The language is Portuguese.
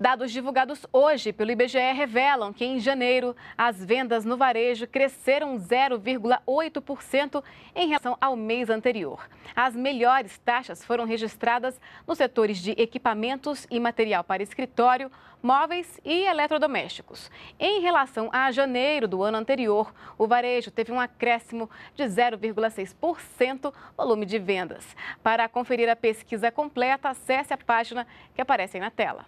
Dados divulgados hoje pelo IBGE revelam que em janeiro as vendas no varejo cresceram 0,8% em relação ao mês anterior. As melhores taxas foram registradas nos setores de equipamentos e material para escritório, móveis e eletrodomésticos. Em relação a janeiro do ano anterior, o varejo teve um acréscimo de 0,6% volume de vendas. Para conferir a pesquisa completa, acesse a página que aparece aí na tela.